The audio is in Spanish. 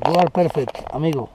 Roar Perfect, amigo.